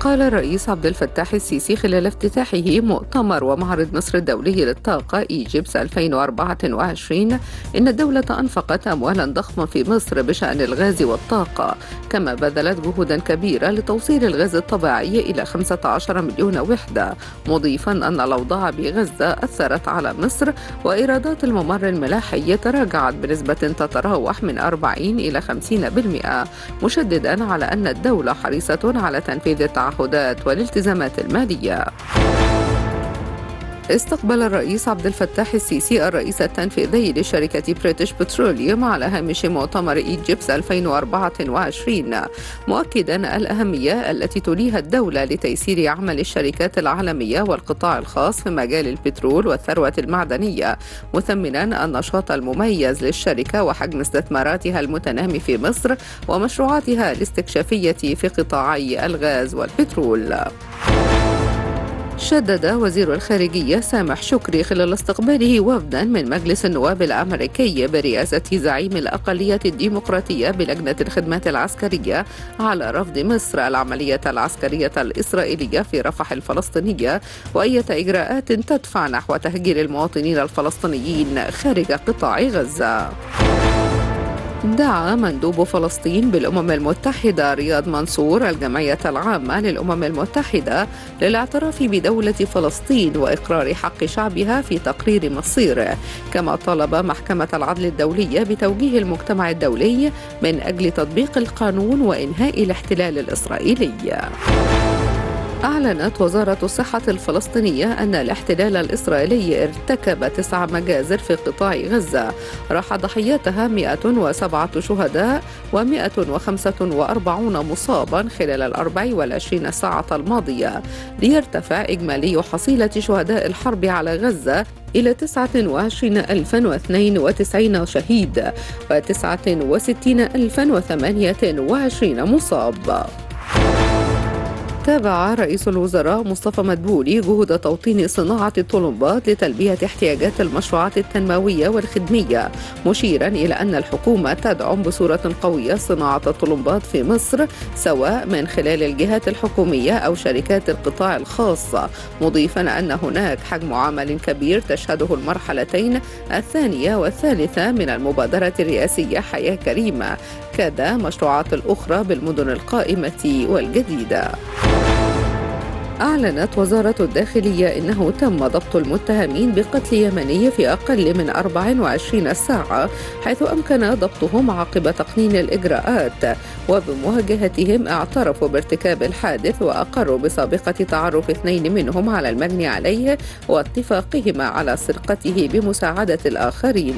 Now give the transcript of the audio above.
قال الرئيس عبد الفتاح السيسي خلال افتتاحه مؤتمر ومعرض مصر الدولي للطاقة إيجيبس 2024 إن الدولة أنفقت أموالا ضخمة في مصر بشأن الغاز والطاقة كما بذلت جهودا كبيرة لتوصيل الغاز الطبيعي إلى 15 مليون وحدة مضيفا أن الأوضاع بغزة أثرت على مصر وإيرادات الممر الملاحي تراجعت بنسبة تتراوح من 40 إلى 50% مشددا على أن الدولة حريصة على تنفيذ التعهدات والالتزامات المالية استقبل الرئيس عبد الفتاح السيسي الرئيس التنفيذي لشركة بريتش بتروليوم على هامش مؤتمر إيجيبس 2024 مؤكدا الأهمية التي توليها الدولة لتيسير عمل الشركات العالمية والقطاع الخاص في مجال البترول والثروة المعدنية مثمنا النشاط المميز للشركة وحجم استثماراتها المتنامي في مصر ومشروعاتها الاستكشافية في قطاعي الغاز والبترول. شدد وزير الخارجية سامح شكري خلال استقباله وفدا من مجلس النواب الأمريكي برئاسة زعيم الأقلية الديمقراطية بلجنة الخدمات العسكرية على رفض مصر العملية العسكرية الإسرائيلية في رفح الفلسطينية وأية إجراءات تدفع نحو تهجير المواطنين الفلسطينيين خارج قطاع غزة. دعا مندوب فلسطين بالأمم المتحدة رياض منصور الجمعية العامة للأمم المتحدة للاعتراف بدولة فلسطين وإقرار حق شعبها في تقرير مصيره كما طلب محكمة العدل الدولية بتوجيه المجتمع الدولي من أجل تطبيق القانون وإنهاء الاحتلال الإسرائيلي. أعلنت وزارة الصحة الفلسطينية أن الاحتلال الإسرائيلي ارتكب تسع مجازر في قطاع غزة. راح ضحيتها 107 شهداء و145 مصابا خلال ال 24 ساعة الماضية. ليرتفع إجمالي حصيلة شهداء الحرب على غزة إلى 29092 شهيد و 69028 مصاب. تابع رئيس الوزراء مصطفى مدبولي جهود توطين صناعة الطلمبات لتلبية احتياجات المشروعات التنموية والخدمية مشيرا إلى أن الحكومة تدعم بصورة قوية صناعة الطلمبات في مصر سواء من خلال الجهات الحكومية أو شركات القطاع الخاص. مضيفا أن هناك حجم عمل كبير تشهده المرحلتين الثانية والثالثة من المبادرة الرئاسية حياة كريمة كذا مشروعات الأخرى بالمدن القائمة والجديدة. أعلنت وزارة الداخلية إنه تم ضبط المتهمين بقتل يمني في أقل من 24 ساعة حيث أمكن ضبطهم عقب تقنين الإجراءات وبمواجهتهم اعترفوا بارتكاب الحادث وأقروا بسابقة تعرف اثنين منهم على المجني عليه واتفاقهما على سرقته بمساعدة الآخرين.